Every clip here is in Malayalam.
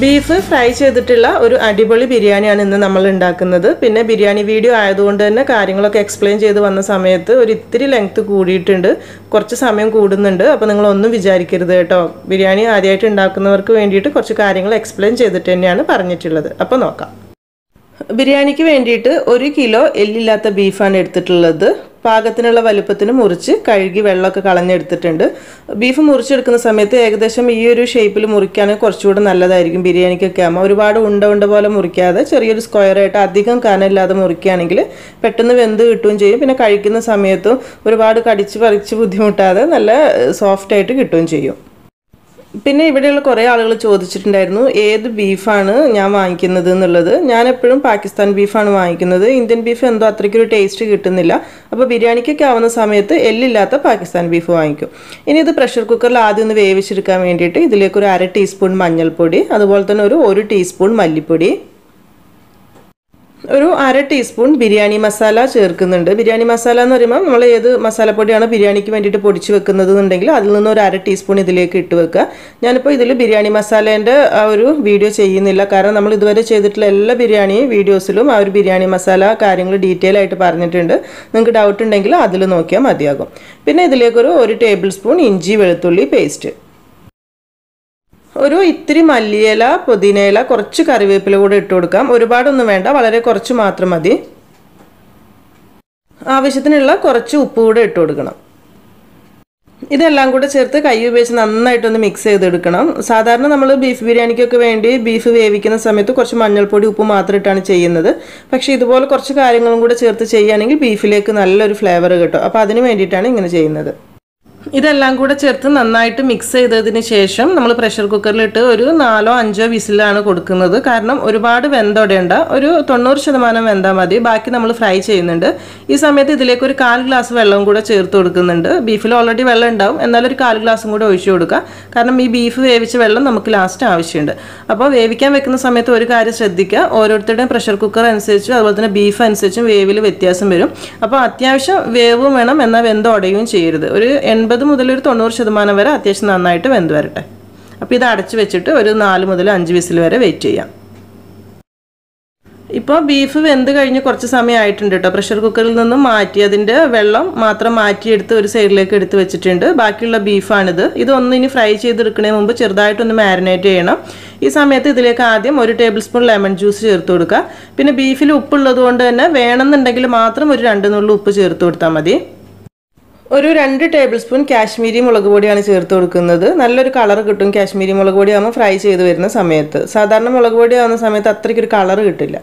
ബീഫ് ഫ്രൈ ചെയ്തിട്ടുള്ള ഒരു അടിപൊളി ബിരിയാണിയാണ് ഇന്ന് നമ്മൾ ഉണ്ടാക്കുന്നത്. പിന്നെ ബിരിയാണി വീഡിയോ ആയതുകൊണ്ട് തന്നെ കാര്യങ്ങളൊക്കെ എക്സ്പ്ലെയിൻ ചെയ്ത് വന്ന സമയത്ത് ഒരു ഇത്തിരി ലെങ്ത്ത് കൂടിയിട്ടുണ്ട്. കുറച്ച് സമയം കൂടുന്നുണ്ട്. അപ്പോൾ നിങ്ങളൊന്നും വിചാരിക്കരുത് കേട്ടോ. ബിരിയാണി ആദ്യമായിട്ട് ഉണ്ടാക്കുന്നവർക്ക് വേണ്ടിയിട്ട് കുറച്ച് കാര്യങ്ങൾ എക്സ്പ്ലെയിൻ ചെയ്തിട്ട് തന്നെയാണ് പറഞ്ഞിട്ടുള്ളത്. അപ്പോൾ നോക്കാം. ബിരിയാണിക്ക് വേണ്ടിയിട്ട് ഒരു കിലോ എല്ലില്ലാത്ത ബീഫാണ് എടുത്തിട്ടുള്ളത്. പാകത്തിനുള്ള വലുപ്പത്തിന് മുറിച്ച് കഴുകി വെള്ളമൊക്കെ കളഞ്ഞെടുത്തിട്ടുണ്ട്. ബീഫ് മുറിച്ചെടുക്കുന്ന സമയത്ത് ഏകദേശം ഈ ഒരു ഷേപ്പിൽ മുറിക്കുകയാണെങ്കിൽ കുറച്ചുകൂടെ നല്ലതായിരിക്കും ബിരിയാണിക്കൊക്കെ ആകുമ്പോൾ ഒരുപാട് ഉണ്ട ഉണ്ട പോലെ മുറിക്കാതെ ചെറിയൊരു സ്ക്വയറായിട്ട് അധികം കനമില്ലാതെ മുറിക്കുകയാണെങ്കിൽ പെട്ടെന്ന് വെന്ത് കിട്ടുകയും ചെയ്യും. പിന്നെ കഴിക്കുന്ന സമയത്തും ഒരുപാട് കടിച്ച് പറിച്ച് ബുദ്ധിമുട്ടാതെ നല്ല സോഫ്റ്റായിട്ട് കിട്ടുകയും ചെയ്യും. പിന്നെ ഇവിടെയുള്ള കുറേ ആളുകൾ ചോദിച്ചിട്ടുണ്ടായിരുന്നു ഏത് ബീഫാണ് ഞാൻ വാങ്ങിക്കുന്നത് എന്നുള്ളത്. ഞാൻ എപ്പോഴും പാകിസ്ഥാൻ ബീഫാണ് വാങ്ങിക്കുന്നത്. ഇന്ത്യൻ ബീഫ് എന്തോ അത്രയ്ക്കൊരു ടേസ്റ്റ് കിട്ടുന്നില്ല. അപ്പോൾ ബിരിയാണിക്കൊക്കെ ആവുന്ന സമയത്ത് എല്ലില്ലാത്ത പാകിസ്ഥാൻ ബീഫ് വാങ്ങിക്കും. ഇനി ഇത് പ്രഷർ കുക്കറിൽ ആദ്യം ഒന്ന് വേവിച്ചെടുക്കാൻ വേണ്ടിയിട്ട് ഇതിലേക്ക് ഒരു അര ടീസ്പൂൺ മഞ്ഞൾപ്പൊടി അതുപോലെ തന്നെ ഒരു ഒരു ടീസ്പൂൺ മല്ലിപ്പൊടി ഒരു അര ടീസ്പൂൺ ബിരിയാണി മസാല ചേർക്കുന്നുണ്ട്. ബിരിയാണി മസാല എന്ന് പറയുമ്പോൾ നമ്മൾ ഏത് മസാലപ്പൊടിയാണ് ബിരിയാണിക്ക് വേണ്ടിയിട്ട് പൊടിച്ച് വെക്കുന്നത് എന്നുണ്ടെങ്കിൽ അതിൽ നിന്ന് ഒരു അര ടീസ്പൂൺ ഇതിലേക്ക് ഇട്ട് വെക്കുക. ഞാനിപ്പോൾ ഇതിൽ ബിരിയാണി മസാലേന്റെ ആ ഒരു വീഡിയോ ചെയ്യുന്നില്ല. കാരണം നമ്മൾ ഇതുവരെ ചെയ്തിട്ടുള്ള എല്ലാ ബിരിയാണി വീഡിയോസിലും ആ ഒരു ബിരിയാണി മസാല കാര്യങ്ങൾ ഡീറ്റെയിൽ ആയിട്ട് പറഞ്ഞിട്ടുണ്ട്. നിങ്ങൾക്ക് ഡൗട്ട് ഉണ്ടെങ്കിൽ അതിൽ നോക്കിയാൽ മതിയാകും. പിന്നെ ഇതിലേക്കൊരു ഒരു ടേബിൾ സ്പൂൺ ഇഞ്ചി വെളുത്തുള്ളി പേസ്റ്റ് ഒരു ഇത്തിരി മല്ലിയില പുതിനയില കുറച്ച് കറിവേപ്പില കൂടെ ഇട്ട് കൊടുക്കാം. ഒരുപാടൊന്നും വേണ്ട വളരെ കുറച്ച് മാത്രം മതി. ആവശ്യത്തിനുള്ള കുറച്ച് ഉപ്പ് കൂടെ ഇട്ട് കൊടുക്കണം. ഇതെല്ലാം കൂടെ ചേർത്ത് കൈ ഉപയോഗിച്ച് നന്നായിട്ടൊന്ന് മിക്സ് ചെയ്തെടുക്കണം. സാധാരണ നമ്മൾ ബീഫ് ബിരിയാണിക്കൊക്കെ വേണ്ടി ബീഫ് വേവിക്കുന്ന സമയത്ത് കുറച്ച് മഞ്ഞൾപ്പൊടി ഉപ്പ് മാത്രം ഇട്ടാണ് ചെയ്യുന്നത്. പക്ഷേ ഇതുപോലെ കുറച്ച് കാര്യങ്ങളും കൂടെ ചേർത്ത് ചെയ്യുകയാണെങ്കിൽ ബീഫിലേക്ക് നല്ലൊരു ഫ്ലേവർ കിട്ടും. അപ്പോൾ അതിന് വേണ്ടിയിട്ടാണ് ഇങ്ങനെ ചെയ്യുന്നത്. ഇതെല്ലാം കൂടെ ചേർത്ത് നന്നായിട്ട് മിക്സ് ചെയ്തതിന് ശേഷം നമ്മൾ പ്രഷർ കുക്കറിലിട്ട് ഒരു നാലോ അഞ്ചോ വിസിലാണ് കൊടുക്കുന്നത്. കാരണം ഒരുപാട് വെന്തോടേണ്ട ഒരു തൊണ്ണൂറ് ശതമാനം വെന്താൽ മതി. ബാക്കി നമ്മൾ ഫ്രൈ ചെയ്യുന്നുണ്ട്. ഈ സമയത്ത് ഇതിലേക്ക് ഒരു കാൽ ഗ്ലാസ് വെള്ളം കൂടെ ചേർത്ത് കൊടുക്കുന്നുണ്ട്. ബീഫിൽ ഓൾറെഡി വെള്ളം ഉണ്ടാവും. എന്നാലും ഒരു കാൽ ഗ്ലാസും കൂടെ ഒഴിച്ചു കൊടുക്കുക. കാരണം ഈ ബീഫ് വേവിച്ച വെള്ളം നമുക്ക് ലാസ്റ്റ് ആവശ്യമുണ്ട്. അപ്പോൾ വേവിക്കാൻ വെക്കുന്ന സമയത്ത് ഒരു കാര്യം ശ്രദ്ധിക്കുക. ഓരോരുത്തരുടെയും പ്രഷർ കുക്കർ അനുസരിച്ചും അതുപോലെ തന്നെ ബീഫ് അനുസരിച്ചും വേവിൽ വ്യത്യാസം വരും. അപ്പോൾ അത്യാവശ്യം വേവും വേണം എന്നാൽ വെന്തോടയും ചെയ്യരുത്. ഒരു എൺപത് മുതൽ ഒരു തൊണ്ണൂറ് ശതമാനം വരെ അത്യാവശ്യം നന്നായിട്ട് വെന്ത് വരട്ടെ. അപ്പോൾ ഇത് അടച്ച് വെച്ചിട്ട് ഒരു നാല് മുതൽ അഞ്ച് വിസിൽ വരെ വെയിറ്റ് ചെയ്യാം. ഇപ്പോൾ ബീഫ് വെന്ത് കഴിഞ്ഞ് കുറച്ച് സമയമായിട്ടുണ്ട് കേട്ടോ. പ്രഷർ കുക്കറിൽ നിന്നും മാറ്റി അതിന്റെ വെള്ളം മാത്രം മാറ്റിയെടുത്ത് ഒരു സൈഡിലേക്ക് എടുത്ത് വെച്ചിട്ടുണ്ട്. ബാക്കിയുള്ള ബീഫാണിത്. ഇതൊന്നും ഇനി ഫ്രൈ ചെയ്തെടുക്കുന്നതിന് മുമ്പ് ചെറുതായിട്ടൊന്ന് മാരിനേറ്റ് ചെയ്യണം. ഈ സമയത്ത് ഇതിലേക്ക് ആദ്യം ഒരു ടേബിൾ സ്പൂൺ ലെമൺ ജ്യൂസ് ചേർത്ത് കൊടുക്കുക. പിന്നെ ബീഫിൽ ഉപ്പുള്ളത് കൊണ്ട് തന്നെ വേണമെന്നുണ്ടെങ്കിൽ മാത്രം ഒരു രണ്ട് നുള്ളു ഉപ്പ് ചേർത്ത് കൊടുത്താൽ മതി. ഒരു രണ്ട് ടേബിൾ സ്പൂൺ കാശ്മീരി മുളക് പൊടിയാണ് ചേർത്ത് കൊടുക്കുന്നത്. നല്ലൊരു കളർ കിട്ടും. കാശ്മീരി മുളക് പൊടി ആകുമ്പോൾ ഫ്രൈ ചെയ്ത് വരുന്ന സമയത്ത്. സാധാരണ മുളക് പൊടി ആവുന്ന സമയത്ത് അത്രയ്ക്കൊരു കളർ കിട്ടില്ല.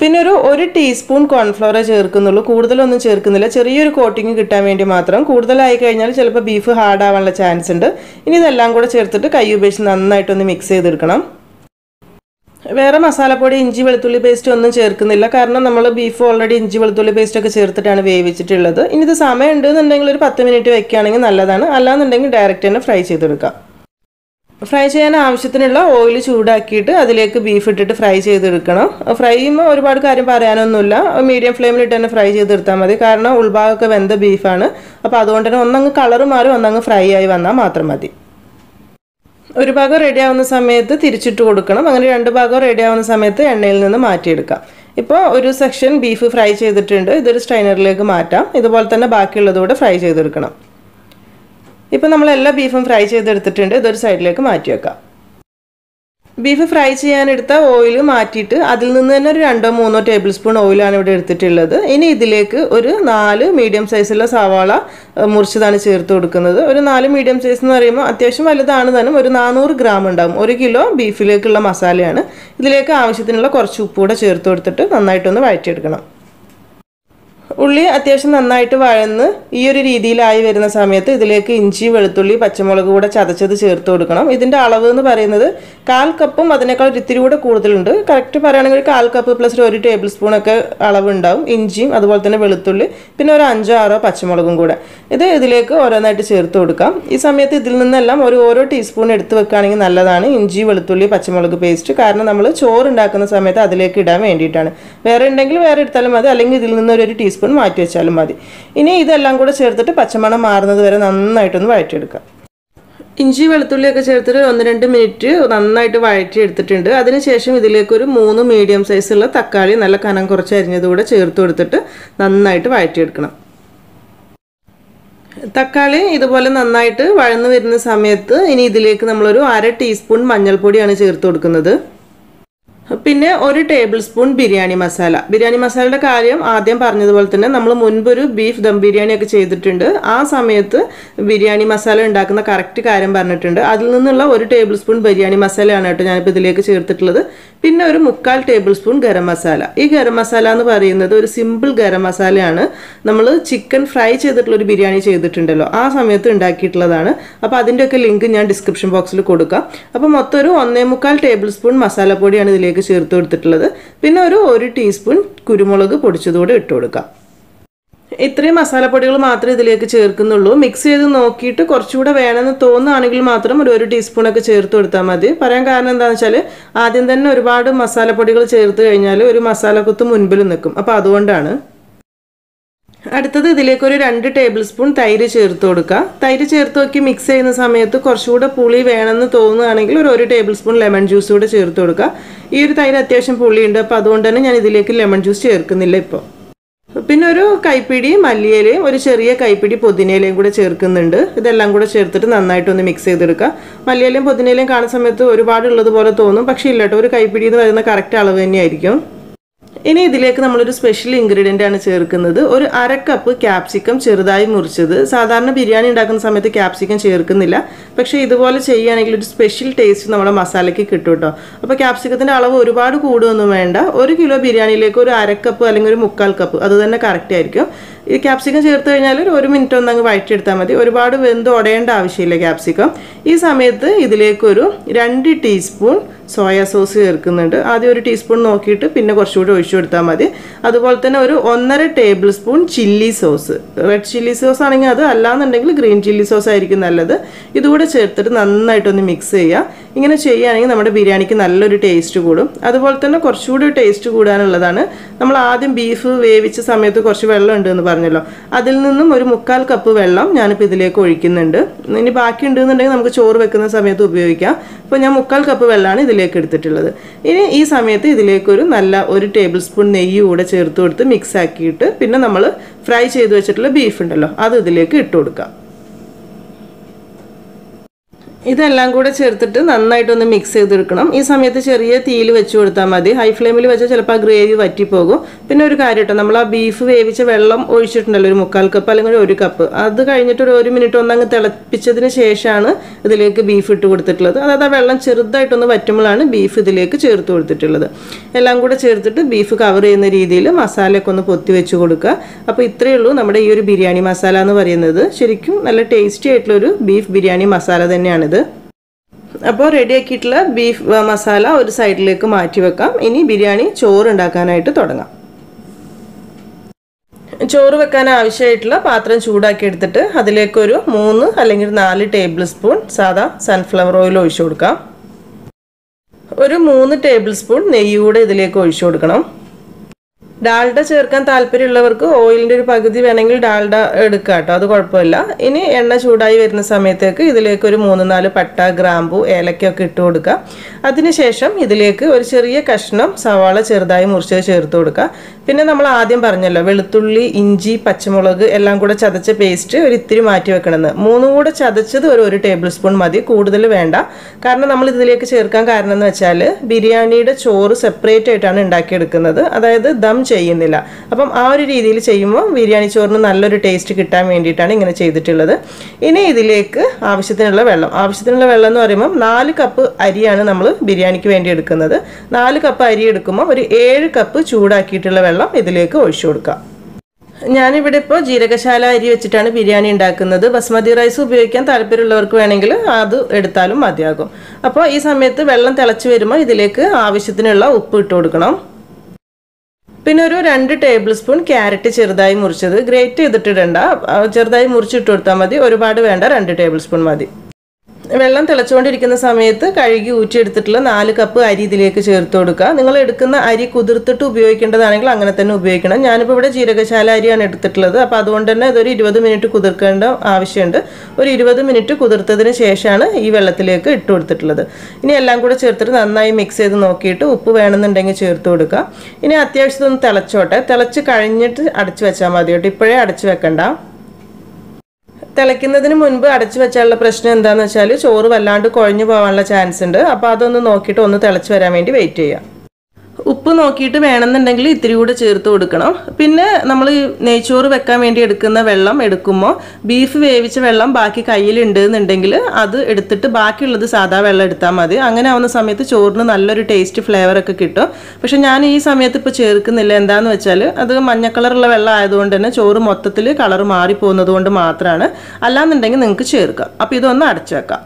പിന്നെ ഒരു ഒരു ടീസ്പൂൺ കോൺഫ്ലവറേ ചേർക്കുന്നുള്ളൂ. കൂടുതലൊന്നും ചേർക്കുന്നില്ല. ചെറിയൊരു കോട്ടിങ് കിട്ടാൻ വേണ്ടി മാത്രം. കൂടുതലായി കഴിഞ്ഞാൽ ചിലപ്പോൾ ബീഫ് ഹാർഡ് ആവാനുള്ള ചാൻസ് ഉണ്ട്. ഇനി ഇതെല്ലാം കൂടെ ചേർത്തിട്ട് കൈ ഉപയോഗിച്ച് നന്നായിട്ടൊന്ന് മിക്സ് ചെയ്തെടുക്കണം. വേറെ മസാലപ്പൊടി ഇഞ്ചി വെളുത്തുള്ളി പേസ്റ്റ് ഒന്നും ചേർക്കുന്നില്ല. കാരണം നമ്മൾ ബീഫ് ഓൾറെഡി ഇഞ്ചി വെളുത്തുള്ളി പേസ്റ്റ് ഒക്കെ ചേർത്തിട്ടാണ് വേവിച്ചിട്ടുള്ളത്. ഇനി ഇത് സമയം ഉണ്ടെന്നുണ്ടെങ്കിൽ ഒരു പത്ത് മിനിറ്റ് വെക്കുകയാണെങ്കിൽ നല്ലതാണ്. അല്ലാന്നുണ്ടെങ്കിൽ ഡയറക്റ്റ് തന്നെ ഫ്രൈ ചെയ്തെടുക്കാം. ഫ്രൈ ചെയ്യാൻ ആവശ്യത്തിനുള്ള ഓയിൽ ചൂടാക്കിയിട്ട് അതിലേക്ക് ബീഫ് ഇട്ടിട്ട് ഫ്രൈ ചെയ്തെടുക്കണം. ഫ്രൈ ചെയ്യുമ്പോൾ ഒരുപാട് കാര്യം പറയാനൊന്നുമില്ല. മീഡിയം ഫ്ലെയിമിലിട്ട് തന്നെ ഫ്രൈ ചെയ്തെടുത്താൽ മതി. കാരണം ഉൾഭാഗമൊക്കെ വെന്ത ബീഫാണ് അപ്പോൾ അതുകൊണ്ട് തന്നെ ഒന്നങ്ങ് കളർ മാറി ഒന്നങ്ങ് ഫ്രൈ ആയി വന്നാൽ മാത്രം മതി. ഒരു ഭാഗം റെഡി ആവുന്ന സമയത്ത് തിരിച്ചിട്ട് കൊടുക്കണം. അങ്ങനെ രണ്ട് ഭാഗം റെഡി ആവുന്ന സമയത്ത് എണ്ണയിൽ നിന്ന് മാറ്റിയെടുക്കാം. ഇപ്പോൾ ഒരു സെക്ഷൻ ബീഫ് ഫ്രൈ ചെയ്തിട്ടുണ്ട്. ഇതൊരു സ്ട്രൈനറിലേക്ക് മാറ്റാം. ഇതുപോലെ തന്നെ ബാക്കിയുള്ളതുകൂടെ ഫ്രൈ ചെയ്തെടുക്കണം. ഇപ്പോൾ നമ്മൾ എല്ലാ ബീഫും ഫ്രൈ ചെയ്തെടുത്തിട്ടുണ്ട്. ഇതൊരു സൈഡിലേക്ക് മാറ്റി വെക്കാം ബീഫ് ഫ്രൈ ചെയ്യാനെടുത്ത ഓയിൽ മാറ്റിയിട്ട് അതിൽ നിന്ന് തന്നെ ഒരു രണ്ടോ മൂന്നോ ടേബിൾ സ്പൂൺ ഓയിലാണ് ഇവിടെ എടുത്തിട്ടുള്ളത്. ഇനി ഇതിലേക്ക് ഒരു നാല് മീഡിയം സൈസുള്ള സവാള മുറിച്ചതാണ് ചേർത്ത് കൊടുക്കുന്നത്. ഒരു നാല് മീഡിയം സൈസ് എന്ന് പറയുമ്പോൾ അത്യാവശ്യം വലുതാണ് തന്നെ ഒരു നാനൂറ് ഗ്രാം ഉണ്ടാകും ഒരു കിലോ ബീഫിലേക്കുള്ള മസാലയാണ്. ഇതിലേക്ക് ആവശ്യത്തിനുള്ള കുറച്ച് ഉപ്പ് കൂടെ ചേർത്ത് കൊടുത്തിട്ട് നന്നായിട്ടൊന്ന് വഴറ്റിയെടുക്കണം. ഉള്ളി അത്യാവശ്യം നന്നായിട്ട് വഴന്ന് ഈ ഒരു രീതിയിലായി വരുന്ന സമയത്ത് ഇതിലേക്ക് ഇഞ്ചി വെളുത്തുള്ളി പച്ചമുളക് കൂടെ ചതച്ചത് ചേർത്ത് കൊടുക്കണം. ഇതിന്റെ അളവ് എന്ന് പറയുന്നത് കാൽ കപ്പും അതിനേക്കാൾ ഒരിത്തിരി കൂടെ കൂടുതലുണ്ട്. കറക്റ്റ് പറയുകയാണെങ്കിൽ കാൽ കപ്പ് പ്ലസ് ഒരു ടേബിൾ സ്പൂണൊക്കെ അളവുണ്ടാവും. ഇഞ്ചിയും അതുപോലെ തന്നെ വെളുത്തുള്ളി പിന്നെ ഒരു അഞ്ചോ ആറോ പച്ചമുളകും കൂടെ. ഇത് ഇതിലേക്ക് ഓരോന്നായിട്ട് ചേർത്ത് കൊടുക്കാം. ഈ സമയത്ത് ഇതിൽ നിന്നെല്ലാം ഒരു ഓരോ ടീസ്പൂൺ എടുത്ത് വെക്കുകയാണെങ്കിൽ നല്ലതാണ്. ഇഞ്ചി വെളുത്തുള്ളി പച്ചമുളക് പേസ്റ്റ് കാരണം നമ്മൾ ചോറ് ഉണ്ടാക്കുന്ന സമയത്ത് അതിലേക്ക് ഇടാൻ വേണ്ടിയിട്ടാണ്. വേറെ ഉണ്ടെങ്കിൽ വേറെ എടുത്താലും മതി. അല്ലെങ്കിൽ ഇതിൽ നിന്നൊരു ഒരു ടീസ്പൂൺ മാറ്റി വെച്ചാലും മതി. ഇനി ഇതെല്ലാം കൂടെ ചേർത്തിട്ട് പച്ചമണം മാറുന്നത് വരെ നന്നായിട്ടൊന്ന് വഴറ്റിയെടുക്കാം. ഇഞ്ചി വെളുത്തുള്ളിയൊക്കെ ചേർത്തിട്ട് ഒന്ന് രണ്ട് മിനിറ്റ് നന്നായിട്ട് വഴറ്റി എടുത്തിട്ടുണ്ട് അതിനുശേഷം ഇതിലേക്കൊരു മൂന്ന് മീഡിയം സൈസുള്ള തക്കാളി നല്ല കനം കുറച്ച് അരിഞ്ഞതുകൂടെ ചേർത്ത് കൊടുത്തിട്ട് നന്നായിട്ട് വഴറ്റിയെടുക്കണം. തക്കാളി ഇതുപോലെ നന്നായിട്ട് വഴന്നു വരുന്ന സമയത്ത് ഇനി ഇതിലേക്ക് നമ്മളൊരു അര ടീസ്പൂൺ മഞ്ഞൾപ്പൊടിയാണ് ചേർത്ത് കൊടുക്കുന്നത്. പിന്നെ ഒരു ടേബിൾ സ്പൂൺ ബിരിയാണി മസാല. ബിരിയാണി മസാലയുടെ കാര്യം ആദ്യം പറഞ്ഞതുപോലെ തന്നെ നമ്മൾ മുൻപൊരു ബീഫ് ദം ബിരിയാണി ഒക്കെ ചെയ്തിട്ടുണ്ട്. ആ സമയത്ത് ബിരിയാണി മസാല ഉണ്ടാക്കുന്ന കറക്റ്റ് കാര്യം പറഞ്ഞിട്ടുണ്ട്. അതിൽ നിന്നുള്ള ഒരു ടേബിൾ സ്പൂൺ ബിരിയാണി മസാലയാണ് കേട്ടോ ഞാനിപ്പോൾ ഇതിലേക്ക് ചേർത്തിട്ടുള്ളത്. പിന്നെ ഒരു മുക്കാൽ ടേബിൾ സ്പൂൺ ഗരം മസാല. ഈ ഗരം മസാല എന്ന് പറയുന്നത് ഒരു സിമ്പിൾ ഗരം മസാലയാണ്. നമ്മൾ ചിക്കൻ ഫ്രൈ ചെയ്തിട്ടുള്ള ഒരു ബിരിയാണി ചെയ്തിട്ടുണ്ടല്ലോ. ആ സമയത്ത് ഉണ്ടാക്കിയിട്ടുള്ളതാണ്. അപ്പോൾ അതിന്റെയൊക്കെ ലിങ്ക് ഞാൻ ഡിസ്ക്രിപ്ഷൻ ബോക്സിൽ കൊടുക്കാം. അപ്പോൾ മൊത്തം ഒരു ഒന്നേ മുക്കാൽ ടേബിൾ സ്പൂൺ മസാലപ്പൊടിയാണ് ഇതിലേക്ക് ചേർത്ത് കൊടുത്തിട്ടുള്ളത്. പിന്നെ ഒരു ഒരു ടീസ്പൂൺ കുരുമുളക് പൊടിച്ചതുകൂടെ ഇട്ട് കൊടുക്കാം. ഇത്രയും മസാലപ്പൊടികൾ മാത്രമേ ഇതിലേക്ക് ചേർക്കുന്നുള്ളൂ. മിക്സ് ചെയ്ത് നോക്കിയിട്ട് കുറച്ചുകൂടെ വേണമെന്ന് തോന്നുകയാണെങ്കിൽ മാത്രം ഒരു ഒരു ടീസ്പൂണൊക്കെ ചേർത്ത് കൊടുത്താൽ മതി. പറയാൻ കാരണം എന്താണെന്ന് വെച്ചാൽ ആദ്യം തന്നെ ഒരുപാട് മസാലപ്പൊടികൾ ചേർത്ത് കഴിഞ്ഞാൽ ഒരു മസാലക്കുത്ത് മുൻപിൽ നിൽക്കും. അപ്പോൾ അതുകൊണ്ടാണ് അടുത്തത് ഇതിലേക്ക് ഒരു രണ്ട് ടേബിൾ സ്പൂൺ തൈര് ചേർത്ത് കൊടുക്കുക തൈര് ചേർത്ത് നോക്കി മിക്സ് ചെയ്യുന്ന സമയത്ത് കുറച്ചുകൂടെ പുളി വേണമെന്ന് തോന്നുകയാണെങ്കിൽ ഒരു ഒരു ടേബിൾ സ്പൂൺ ലെമൺ ജ്യൂസ് കൂടെ ചേർത്ത് കൊടുക്കുക ഈ ഒരു തൈര് അത്യാവശ്യം പുളിയുണ്ട് അപ്പോൾ അതുകൊണ്ട് തന്നെ ഞാൻ ഇതിലേക്ക് ലെമൺ ജ്യൂസ് ചേർക്കുന്നില്ല ഇപ്പോൾ പിന്നെ ഒരു കൈപ്പിടി മല്ലിയിലയും ഒരു ചെറിയ കൈപ്പിടി പുതിനയിലയും കൂടെ ചേർക്കുന്നുണ്ട്. ഇതെല്ലാം കൂടെ ചേർത്തിട്ട് നന്നായിട്ടൊന്ന് മിക്സ് ചെയ്തെടുക്കുക മല്ലിയിലയും പുതിനയിലയും കാണുന്ന സമയത്ത് ഒരുപാട് ഉള്ളത് പോലെ തോന്നും പക്ഷേ ഇല്ല കേട്ടോ ഒരു കൈപ്പിടി എന്ന് പറയുന്ന കറക്റ്റ് അളവ് തന്നെയായിരിക്കും. ഇനി ഇതിലേക്ക് നമ്മളൊരു സ്പെഷ്യൽ ഇൻഗ്രീഡിയന്റ് ആണ് ചേർക്കുന്നത്. ഒരു അര കപ്പ് ക്യാപ്സിക്കം ചെറുതായി മുറിച്ചത്. സാധാരണ ബിരിയാണി ഉണ്ടാക്കുന്ന സമയത്ത് ക്യാപ്സിക്കം ചേർക്കുന്നില്ല. പക്ഷേ ഇതുപോലെ ചെയ്യുകയാണെങ്കിൽ ഒരു സ്പെഷ്യൽ ടേസ്റ്റ് നമ്മുടെ മസാലയ്ക്ക് കിട്ടും കേട്ടോ. അപ്പോൾ ക്യാപ്സിക്കത്തിന്റെ അളവ് ഒരുപാട് കൂടുകയൊന്നും വേണ്ട. ഒരു കിലോ ബിരിയാണിയിലേക്ക് ഒരു അര കപ്പ് അല്ലെങ്കിൽ ഒരു മുക്കാൽ കപ്പ് അത് തന്നെ കറക്റ്റ് ആയിരിക്കും. ഈ ക്യാപ്സിക്കം ചേർത്ത് കഴിഞ്ഞാൽ ഒരു ഒരു മിനിറ്റ് ഒന്ന് അങ്ങ് വഴറ്റിയെടുത്താൽ മതി. ഒരുപാട് വെന്ത് ഉടയേണ്ട ആവശ്യമില്ല ക്യാപ്സിക്കം ഈ സമയത്ത് ഇതിലേക്കൊരു രണ്ട് ടീസ്പൂൺ സോയ സോസ് ചേർക്കുന്നുണ്ട്. ആദ്യം ഒരു ടീസ്പൂൺ നോക്കിയിട്ട് പിന്നെ കുറച്ചുകൂടി ഒഴിച്ചു കൊടുത്താൽ മതി. അതുപോലെ തന്നെ ഒരു ഒന്നര tablespoon chilli sauce. Red chilli sauce ആണെങ്കിൽ അത് അല്ലാന്നുണ്ടെങ്കിൽ ഗ്രീൻ ചില്ലി സോസ് ആയിരിക്കും നല്ലത്. ഇതുകൂടെ ചേർത്തിട്ട് നന്നായിട്ടൊന്ന് മിക്സ് ചെയ്യുക. ഇങ്ങനെ ചെയ്യുകയാണെങ്കിൽ നമ്മുടെ ബിരിയാണിക്ക് നല്ലൊരു ടേസ്റ്റ് കൂടും. അതുപോലെ തന്നെ കുറച്ചുകൂടി ടേസ്റ്റ് കൂടാനുള്ളതാണ്. നമ്മൾ ആദ്യം ബീഫ് വേവിച്ച സമയത്ത് കുറച്ച് വെള്ളം ഉണ്ട് എന്ന് പറഞ്ഞല്ലോ. അതിൽ നിന്നും ഒരു മുക്കാൽ കപ്പ് വെള്ളം ഞാനിപ്പോൾ ഇതിലേക്ക് ഒഴിക്കുന്നുണ്ട്. ഇനി ബാക്കി ഉണ്ടെന്നുണ്ടെങ്കിൽ നമുക്ക് ചോറ് വെക്കുന്ന സമയത്ത് ഉപയോഗിക്കാം. അപ്പോൾ ഞാൻ മുക്കാൽ കപ്പ് വെള്ളമാണ് ഇതിലേക്ക് എടുത്തിട്ടുള്ളത്. ഇനി ഈ സമയത്ത് ഇതിലേക്കൊരു നല്ല ഒരു ടേബിൾ സ്പൂൺ നെയ്യ് കൂടെ ചേർത്ത് കൊടുത്ത് മിക്സ് ആക്കിയിട്ട് പിന്നെ നമ്മൾ ഫ്രൈ ചെയ്ത് വെച്ചിട്ടുള്ള ബീഫ് ഉണ്ടല്ലോ അത് ഇതിലേക്ക് ഇട്ട് കൊടുക്കാം. ഇതെല്ലാം കൂടെ ചേർത്തിട്ട് നന്നായിട്ടൊന്ന് മിക്സ് ചെയ്തെടുക്കണം. ഈ സമയത്ത് ചെറിയ തീയിൽ വെച്ച് കൊടുത്താൽ മതി. ഹൈ ഫ്ലെയിമിൽ വെച്ചാൽ ചിലപ്പോൾ ആ ഗ്രേവി വറ്റിപ്പോകും. പിന്നെ ഒരു കാര്യം കേട്ടോ നമ്മൾ ആ ബീഫ് വേവിച്ച വെള്ളം ഒഴിച്ചിട്ടുണ്ടല്ലോ ഒരു മുക്കാൽ കപ്പ് അല്ലെങ്കിൽ ഒരു കപ്പ് അത് കഴിഞ്ഞിട്ട് ഒരു ഒരു മിനിറ്റ് ഒന്നങ്ങ് തിളപ്പിച്ചതിന് ശേഷമാണ് ഇതിലേക്ക് ബീഫ് ഇട്ട് കൊടുത്തിട്ടുള്ളത്. അതായത് ആ വെള്ളം ചെറുതായിട്ടൊന്ന് വറ്റുമ്പോഴാണ് ബീഫ് ഇതിലേക്ക് ചേർത്ത് കൊടുത്തിട്ടുള്ളത്. എല്ലാം കൂടെ ചേർത്തിട്ട് ബീഫ് കവർ ചെയ്യുന്ന രീതിയിൽ മസാലയൊക്കെ ഒന്ന് പൊത്തി വെച്ച് കൊടുക്കുക. അപ്പോൾ ഇത്രയേ ഉള്ളൂ നമ്മുടെ ഈ ഒരു ബിരിയാണി മസാല എന്ന് പറയുന്നത്. ശരിക്കും നല്ല ടേസ്റ്റി ആയിട്ടുള്ളൊരു ബീഫ് ബിരിയാണി മസാല തന്നെയാണിത്. അപ്പോൾ റെഡിയാക്കിയിട്ടുള്ള ബീഫ് മസാല ഒരു സൈഡിലേക്ക് മാറ്റി വെക്കാം. ഇനി ബിരിയാണി ചോറ് ഉണ്ടാക്കാനായിട്ട് തുടങ്ങാം. ചോറ് വെക്കാൻ ആവശ്യമായിട്ടുള്ള പാത്രം ചൂടാക്കി എടുത്തിട്ട് അതിലേക്കൊരു മൂന്ന് അല്ലെങ്കിൽ നാല് ടേബിൾ സ്പൂൺ സാദാ സൺഫ്ലവർ ഓയിൽ ഒഴിച്ചു കൊടുക്കാം. ഒരു മൂന്ന് ടേബിൾ സ്പൂൺ നെയ്യ് കൂടെ ഇതിലേക്ക് ഒഴിച്ചു കൊടുക്കണം. ഡാൽഡ ചേർക്കാൻ താല്പര്യമുള്ളവർക്ക് ഓയിലിന്റെ ഒരു പകുതി വേണമെങ്കിൽ ഡാൽഡ എടുക്കുക കേട്ടോ. അത് കുഴപ്പമില്ല. ഇനി എണ്ണ ചൂടായി വരുന്ന സമയത്തേക്ക് ഇതിലേക്ക് ഒരു മൂന്ന് നാല് പട്ട ഗ്രാമ്പു ഏലക്കൊക്കെ ഇട്ട് കൊടുക്കുക അതിനുശേഷം ഇതിലേക്ക് ഒരു ചെറിയ കഷ്ണം സവാള ചെറുതായി മുറിച്ചത് ചേർത്ത് കൊടുക്കുക പിന്നെ നമ്മൾ ആദ്യം പറഞ്ഞല്ലോ വെളുത്തുള്ളി ഇഞ്ചി പച്ചമുളക് എല്ലാം കൂടെ ചതച്ച പേസ്റ്റ് ഒരു ഇത്തിരി മാറ്റി വെക്കണമെന്ന്. മൂന്നും കൂടെ ചതച്ചത് ഒരു ഒരു ടേബിൾ സ്പൂൺ മതി കൂടുതൽ വേണ്ട. കാരണം നമ്മൾ ഇതിലേക്ക് ചേർക്കാൻ കാരണം എന്ന് വെച്ചാൽ ബിരിയാണിയുടെ ചോറ് സെപ്പറേറ്റ് ആയിട്ടാണ് ഉണ്ടാക്കിയെടുക്കുന്നത്. അതായത് ദം ചെയ്യുന്നില്ല. അപ്പം ആ ഒരു രീതിയിൽ ചെയ്യുമ്പോൾ ബിരിയാണി ചോറിന് നല്ലൊരു ടേസ്റ്റ് കിട്ടാൻ വേണ്ടിയിട്ടാണ് ഇങ്ങനെ ചെയ്തിട്ടുള്ളത്. ഇനി ഇതിലേക്ക് ആവശ്യത്തിനുള്ള വെള്ളം. ആവശ്യത്തിനുള്ള വെള്ളം എന്ന് പറയുമ്പോൾ നാല് കപ്പ് അരിയാണ് നമ്മൾ ബിരിയാണിക്ക് വേണ്ടി എടുക്കുന്നത്. നാല് കപ്പ് അരി എടുക്കുമ്പോൾ ഒരു ഏഴ് കപ്പ് ചൂടാക്കിയിട്ടുള്ള വെള്ളം ഇതിലേക്ക് ഒഴിച്ചു കൊടുക്കാം. ഞാനിവിടെ ഇപ്പോൾ ജീരകശാല അരി വെച്ചിട്ടാണ് ബിരിയാണി ഉണ്ടാക്കുന്നത്. ബസ്മതി റൈസ് ഉപയോഗിക്കാൻ താല്പര്യമുള്ളവർക്ക് വേണമെങ്കിൽ അത് എടുത്താലും മതിയാകും. അപ്പോൾ ഈ സമയത്ത് വെള്ളം തിളച്ച് വരുമ്പോൾ ഇതിലേക്ക് ആവശ്യത്തിനുള്ള ഉപ്പ് ഇട്ട് കൊടുക്കണം. പിന്നെ ഒരു രണ്ട് ടേബിൾ സ്പൂൺ ക്യാരറ്റ് ചെറുതായി മുറിച്ചത്. ഗ്രേറ്റ് ചെയ്തിട്ടിടണ്ട. ചെറുതായി മുറിച്ചിട്ട് കൊടുത്താൽ മതി. ഒരുപാട് വേണ്ട രണ്ട് ടേബിൾ സ്പൂൺ മതി. വെള്ളം തിളച്ചുകൊണ്ടിരിക്കുന്ന സമയത്ത് കഴുകി ഊറ്റിയെടുത്തിട്ടുള്ള നാല് കപ്പ് അരി ഇതിലേക്ക് ചേർത്ത് കൊടുക്കുക. നിങ്ങൾ എടുക്കുന്ന അരി കുതിർത്തിട്ട് ഉപയോഗിക്കേണ്ടതാണെങ്കിൽ അങ്ങനെ തന്നെ ഉപയോഗിക്കണം. ഞാനിപ്പോൾ ഇവിടെ ജീരകശാല അരിയാണ് എടുത്തിട്ടുള്ളത്. അപ്പോൾ അതുകൊണ്ട് തന്നെ ഇതൊരു ഇരുപത് മിനിറ്റ് കുതിർക്കേണ്ട ആവശ്യമുണ്ട്. ഒരു ഇരുപത് മിനിറ്റ് കുതിർത്തതിന് ശേഷമാണ് ഈ വെള്ളത്തിലേക്ക് ഇട്ട് കൊടുത്തിട്ടുള്ളത്. ഇനി എല്ലാം കൂടെ ചേർത്തിട്ട് നന്നായി മിക്സ് ചെയ്ത് നോക്കിയിട്ട് ഉപ്പ് വേണമെന്നുണ്ടെങ്കിൽ ചേർത്ത് കൊടുക്കുക. ഇനി അത്യാവശ്യത്തൊന്ന് തിളച്ചോട്ടെ. തിളച്ച് കഴിഞ്ഞിട്ട് അടച്ചു വെച്ചാൽ മതി കേട്ടോ. ഇപ്പോഴേ അടച്ചു വെക്കണ്ട. തിളയ്ക്കുന്നതിന് മുൻപ് അടച്ചു വെച്ചാലുള്ള പ്രശ്നം എന്താണെന്ന് വെച്ചാൽ ചോറ് വല്ലാണ്ട് കുഴഞ്ഞു പോകാനുള്ള ചാൻസ് ഉണ്ട്. അപ്പോൾ അതൊന്ന് നോക്കിയിട്ട് ഒന്ന് തിളച്ച് വരാൻ വേണ്ടി വെയിറ്റ് ചെയ്യാം ഉപ്പ് നോക്കിയിട്ട് വേണമെന്നുണ്ടെങ്കിൽ ഇത്തിരി കൂടെ ചേർത്ത് കൊടുക്കണം. പിന്നെ നമ്മൾ നെയ്ച്ചോറ് വെക്കാൻ വേണ്ടി എടുക്കുന്ന വെള്ളം എടുക്കുമ്പോൾ ബീഫ് വേവിച്ച വെള്ളം ബാക്കി കയ്യിലുണ്ട് എന്നുണ്ടെങ്കിൽ അത് എടുത്തിട്ട് ബാക്കിയുള്ളത് സാധാ വെള്ളം എടുത്താൽ മതി. അങ്ങനെ ആവുന്ന സമയത്ത് ചോറിന് നല്ലൊരു ടേസ്റ്റ് ഫ്ലേവർ ഒക്കെ കിട്ടും. പക്ഷെ ഞാൻ ഈ സമയത്ത് ഇപ്പോൾ ചേർക്കുന്നില്ല. എന്താണെന്ന് വെച്ചാൽ അത് മഞ്ഞ കളറുള്ള വെള്ളം ആയതുകൊണ്ട് തന്നെ ചോറ് മൊത്തത്തിൽ കളർ മാറിപ്പോകുന്നത് കൊണ്ട് മാത്രമാണ് അല്ലാന്നുണ്ടെങ്കിൽ നിങ്ങൾക്ക് ചേർക്കാം. അപ്പോൾ ഇതൊന്ന് അടച്ചു വെക്കാം.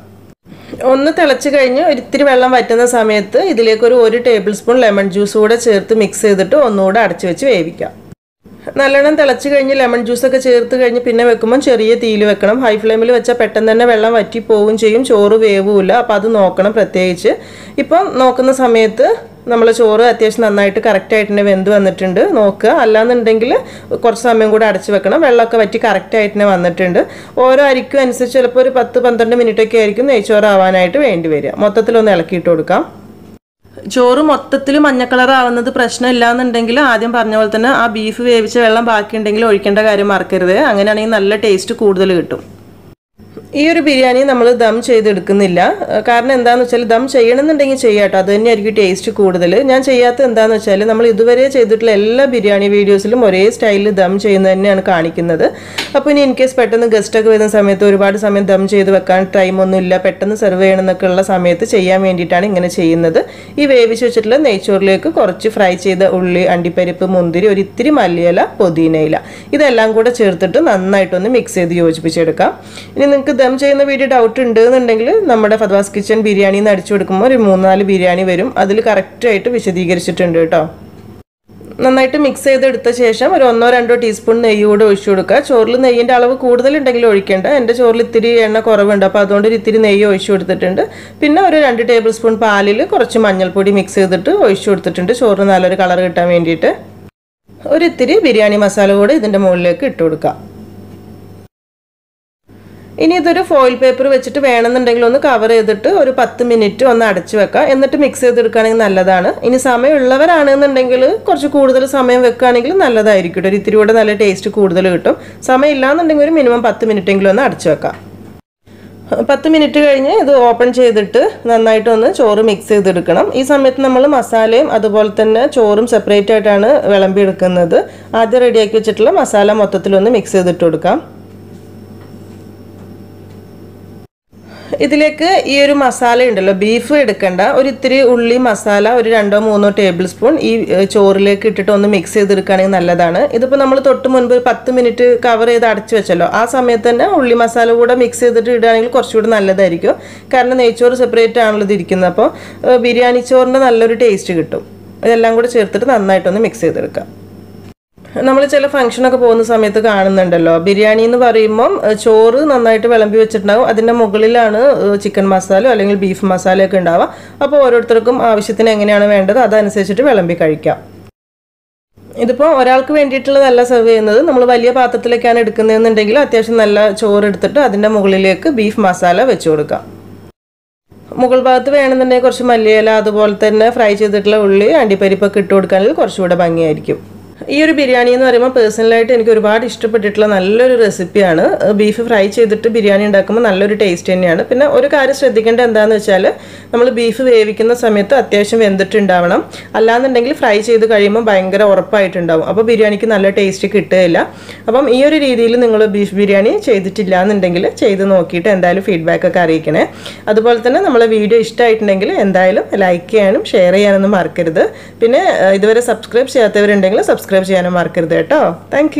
ഒന്ന് തിളച്ച് കഴിഞ്ഞ് ഒരിത്തിരി വെള്ളം വറ്റുന്ന സമയത്ത് ഇതിലേക്ക് ഒരു ഒരു ടേബിൾ സ്പൂൺ ലെമൺ ജ്യൂസ് കൂടെ ചേർത്ത് മിക്സ് ചെയ്തിട്ട് ഒന്നുകൂടെ അടച്ചു വെച്ച് വേവിക്കാം. നല്ലോണം തിളച്ച് കഴിഞ്ഞ് ലെമൺ ജ്യൂസൊക്കെ ചേർത്ത് കഴിഞ്ഞ് പിന്നെ വെക്കുമ്പോൾ ചെറിയ തീയിൽ വെക്കണം. ഹൈ ഫ്ലെയിമിൽ വെച്ചാൽ പെട്ടെന്ന് തന്നെ വെള്ളം വറ്റി പോവുകയും ചെയ്യും. ചോറ് വേവുമില്ല അപ്പോൾ അത് നോക്കണം പ്രത്യേകിച്ച്. ഇപ്പം നോക്കുന്ന സമയത്ത് നമ്മൾ ചോറ് അത്യാവശ്യം നന്നായിട്ട് കറക്റ്റായിട്ട് തന്നെ വെന്ത് വന്നിട്ടുണ്ട്. നോക്കുക. അല്ലാന്നുണ്ടെങ്കിൽ കുറച്ച് സമയം കൂടെ അടച്ചു വെക്കണം. വെള്ളമൊക്കെ വറ്റി കറക്റ്റായിട്ട് തന്നെ വന്നിട്ടുണ്ട്. ഓരോ അരിക്കും അനുസരിച്ച് ചിലപ്പോൾ ഒരു പത്ത് പന്ത്രണ്ട് മിനിറ്റൊക്കെ ആയിരിക്കും നെയ്ച്ചോറ് ആവാനായിട്ട് വേണ്ടി വരിക. മൊത്തത്തിലൊന്ന് ഇളക്കിയിട്ട് കൊടുക്കാം. ചോറ് മൊത്തത്തിൽ മഞ്ഞ കളർ ആവുന്നത് പ്രശ്നമില്ല എന്നുണ്ടെങ്കിൽ ആദ്യം പറഞ്ഞ പോലെ തന്നെ ആ ബീഫ് വേവിച്ച വെള്ളം ബാക്കിയുണ്ടെങ്കിൽ ഒഴിക്കേണ്ട കാര്യം മറക്കരുത്. അങ്ങനെയാണെങ്കിൽ നല്ല ടേസ്റ്റ് കൂടുതൽ കിട്ടും. ഈ ഒരു ബിരിയാണി നമ്മൾ ദം ചെയ്തെടുക്കുന്നില്ല. കാരണം എന്താണെന്ന് വെച്ചാൽ ദം ചെയ്യണമെന്നുണ്ടെങ്കിൽ ചെയ്യാട്ടോ അത് തന്നെയായിരിക്കും ടേസ്റ്റ് കൂടുതൽ. ഞാൻ ചെയ്യാത്തത് എന്താണെന്ന് വെച്ചാൽ നമ്മൾ ഇതുവരെ ചെയ്തിട്ടുള്ള എല്ലാ ബിരിയാണി വീഡിയോസിലും ഒരേ സ്റ്റൈലിൽ ദം ചെയ്യുന്നത് തന്നെയാണ് കാണിക്കുന്നത്. അപ്പോൾ ഇനി ഇൻ കേസ് പെട്ടെന്ന് ഗസ്റ്റൊക്കെ വരുന്ന സമയത്ത് ഒരുപാട് സമയം ദം ചെയ്ത് വെക്കാൻ ടൈമൊന്നും ഇല്ല. പെട്ടെന്ന് സെർവ് ചെയ്യണമെന്നൊക്കെ ഉള്ള സമയത്ത് ചെയ്യാൻ വേണ്ടിയിട്ടാണ് ഇങ്ങനെ ചെയ്യുന്നത്. ഈ വേവിച്ച് വെച്ചിട്ടുള്ള നെയ്ച്ചോറിലേക്ക് കുറച്ച് ഫ്രൈ ചെയ്ത ഉള്ളി അണ്ടിപ്പരിപ്പ് മുന്തിരി ഒരു ഇത്തിരി മല്ലിയില പുതിനയില ഇതെല്ലാം കൂടെ ചേർത്തിട്ട് നന്നായിട്ടൊന്ന് മിക്സ് ചെയ്ത് യോജിപ്പിച്ചെടുക്കാം. ഇനി നിങ്ങൾക്ക് ദം ചെയ്യുന്ന വീഡിയോ ഡൗട്ട് ഉണ്ട് എന്നുണ്ടെങ്കിൽ നമ്മുടെ ഫദ്വാസ് കിച്ചൺ ബിരിയാണി എന്ന് അടിച്ചു കൊടുക്കുമ്പോൾ ഒരു മൂന്നാൽ ബിരിയാണി വരും. അതിൽ കറക്റ്റായിട്ട് വിശദീകരിച്ചിട്ടുണ്ട് കേട്ടോ. നന്നായിട്ട് മിക്സ് ചെയ്തെടുത്ത ശേഷം ഒരു ഒന്നോ രണ്ടോ ടീസ്പൂൺ നെയ്യ് കൂടെ ഒഴിച്ചു കൊടുക്കുക. ചോറിൽ നെയ്യിന്റെ അളവ് കൂടുതലുണ്ടെങ്കിൽ ഒഴിക്കേണ്ട. എന്റെ ചോറിൽ ഇത്തിരി എണ്ണ കുറവുണ്ട്. അപ്പോൾ അതുകൊണ്ട് ഒരു ഇത്തിരി നെയ്യ് ഒഴിച്ചു കൊടുത്തിട്ടുണ്ട്. പിന്നെ ഒരു രണ്ട് ടേബിൾ സ്പൂൺ പാലിൽ കുറച്ച് മഞ്ഞൾപ്പൊടി മിക്സ് ചെയ്തിട്ട് ഒഴിച്ചു കൊടുത്തിട്ടുണ്ട്. ചോറിന് നല്ലൊരു കളർ കിട്ടാൻ വേണ്ടിയിട്ട്. ഒരു ഇത്തിരി ബിരിയാണി മസാല കൂടെ ഇതിന്റെ മുകളിലേക്ക് ഇട്ട് കൊടുക്കാം ഇനി ഇതൊരു ഫോയിൽ പേപ്പർ വെച്ചിട്ട് വേണമെന്നുണ്ടെങ്കിൽ ഒന്ന് കവർ ചെയ്തിട്ട് ഒരു പത്ത് മിനിറ്റ് ഒന്ന് അടച്ചു വെക്കാം. എന്നിട്ട് മിക്സ് ചെയ്തെടുക്കുകയാണെങ്കിൽ നല്ലതാണ്. ഇനി സമയമുള്ളവരാണെന്നുണ്ടെങ്കിൽ കുറച്ച് കൂടുതൽ സമയം വെക്കുകയാണെങ്കിൽ നല്ലതായിരിക്കും ഒരു ഇത്തിരി കൂടെ നല്ല ടേസ്റ്റ് കൂടുതൽ കിട്ടും. സമയം ഇല്ലാന്നുണ്ടെങ്കിൽ ഒരു മിനിമം പത്ത് മിനിറ്റ് എങ്കിലും ഒന്ന് അടച്ചു വെക്കാം. പത്ത് മിനിറ്റ് കഴിഞ്ഞ് ഇത് ഓപ്പൺ ചെയ്തിട്ട് നന്നായിട്ട് ഒന്ന് ചോറ് മിക്സ് ചെയ്തെടുക്കണം. ഈ സമയത്ത് നമ്മൾ മസാലയും അതുപോലെ തന്നെ ചോറും സെപ്പറേറ്റ് ആയിട്ടാണ് വിളമ്പിയെടുക്കുന്നത്. ആദ്യം റെഡിയാക്കി വെച്ചിട്ടുള്ള മസാല മൊത്തത്തിലൊന്ന് മിക്സ് ചെയ്തിട്ട് കൊടുക്കാം. ഇതിലേക്ക് ഈ ഒരു മസാല ഉണ്ടല്ലോ ബീഫ് എടുക്കണ്ട. ഒരു ഇത്തിരി ഉള്ളി മസാല ഒരു രണ്ടോ മൂന്നോ ടേബിൾ സ്പൂൺ ഈ ചോറിലേക്ക് ഇട്ടിട്ട് ഒന്ന് മിക്സ് ചെയ്തെടുക്കുകയാണെങ്കിൽ നല്ലതാണ്. ഇതിപ്പോൾ നമ്മൾ തൊട്ട് മുൻപ് ഒരു പത്ത് മിനിറ്റ് കവർ ചെയ്ത് അടച്ചു വെച്ചല്ലോ. ആ സമയത്ത് തന്നെ ഉള്ളി മസാല കൂടെ മിക്സ് ചെയ്തിട്ട് ഇടുകയാണെങ്കിൽ കുറച്ചുകൂടി നല്ലതായിരിക്കും. കാരണം നെയ്ച്ചോറ് സെപ്പറേറ്റ് ആണല്ലോ ഇരിക്കുന്നത്. അപ്പോൾ ബിരിയാണി ചോറിന്റെ നല്ലൊരു ടേസ്റ്റ് കിട്ടും. ഇതെല്ലാം കൂടെ ചേർത്തിട്ട് നന്നായിട്ടൊന്ന് മിക്സ് ചെയ്തെടുക്കാം. നമ്മൾ ചില ഫംഗ്ഷനൊക്കെ പോകുന്ന സമയത്ത് കാണുന്നുണ്ടല്ലോ. ബിരിയാണി എന്ന് പറയുമ്പം ചോറ് നന്നായിട്ട് വിളമ്പി വെച്ചിട്ടുണ്ടാവും. അതിന്റെ മുകളിലാണ് ചിക്കൻ മസാല അല്ലെങ്കിൽ ബീഫ് മസാലയൊക്കെ ഉണ്ടാവുക. അപ്പോൾ ഓരോരുത്തർക്കും ആവശ്യത്തിന് എങ്ങനെയാണ് വേണ്ടത് അതനുസരിച്ചിട്ട് വിളമ്പി കഴിക്കാം. ഇതിപ്പോൾ ഒരാൾക്ക് വേണ്ടിയിട്ടുള്ളതല്ല സെർവ് ചെയ്യുന്നത്. നമ്മൾ വലിയ പാത്രത്തിലേക്കാണ് എടുക്കുന്നതെന്നുണ്ടെങ്കിൽ അത്യാവശ്യം നല്ല ചോറ് എടുത്തിട്ട് അതിന്റെ മുകളിലേക്ക് ബീഫ് മസാല വെച്ച് കൊടുക്കാം. മുകൾ ഭാഗത്ത് വേണമെന്നുണ്ടെങ്കിൽ കുറച്ച് മല്ലിയില അതുപോലെ തന്നെ ഫ്രൈ ചെയ്തിട്ടുള്ള ഉള്ളി അണ്ടിപ്പരിപ്പൊക്കെ ഇട്ട് കൊടുക്കാനുള്ളത് കുറച്ചുകൂടെ ഭംഗിയായിരിക്കും. ഈ ഒരു ബിരിയാണി എന്ന് പറയുമ്പോൾ പേഴ്സണലായിട്ട് എനിക്ക് ഒരുപാട് ഇഷ്ടപ്പെട്ടിട്ടുള്ള നല്ലൊരു റെസിപ്പിയാണ് ബീഫ് ഫ്രൈ ചെയ്തിട്ട് ബിരിയാണി ഉണ്ടാക്കുമ്പോൾ നല്ലൊരു ടേസ്റ്റ് തന്നെയാണ്. പിന്നെ ഒരു കാര്യം ശ്രദ്ധിക്കേണ്ട എന്താണെന്ന് വെച്ചാൽ നമ്മൾ ബീഫ് വേവിക്കുന്ന സമയത്ത് അത്യാവശ്യം വെന്തിട്ടുണ്ടാവണം. അല്ലാന്നുണ്ടെങ്കിൽ ഫ്രൈ ചെയ്ത് കഴിയുമ്പോൾ ഭയങ്കര ഉറപ്പായിട്ടുണ്ടാവും. അപ്പോൾ ബിരിയാണിക്ക് നല്ല ടേസ്റ്റ് കിട്ടുകയില്ല. അപ്പം ഈ ഒരു രീതിയിൽ നിങ്ങൾ ബീഫ് ബിരിയാണി ചെയ്തിട്ടില്ല എന്നുണ്ടെങ്കിൽ ചെയ്ത് നോക്കിയിട്ട് എന്തായാലും ഫീഡ്ബാക്ക് ഒക്കെ അറിയിക്കണേ. അതുപോലെ തന്നെ നമ്മളെ വീഡിയോ ഇഷ്ടമായിട്ടുണ്ടെങ്കിൽ എന്തായാലും ലൈക്ക് ചെയ്യാനും ഷെയർ ചെയ്യാനൊന്നും മറക്കരുത്. പിന്നെ ഇതുവരെ സബ്സ്ക്രൈബ് ചെയ്യാത്തവരുണ്ടെങ്കിൽ സബ്സ്ക്രൈബ് ചെയ്യാനും മറക്കരുത് കേട്ടോ. താങ്ക്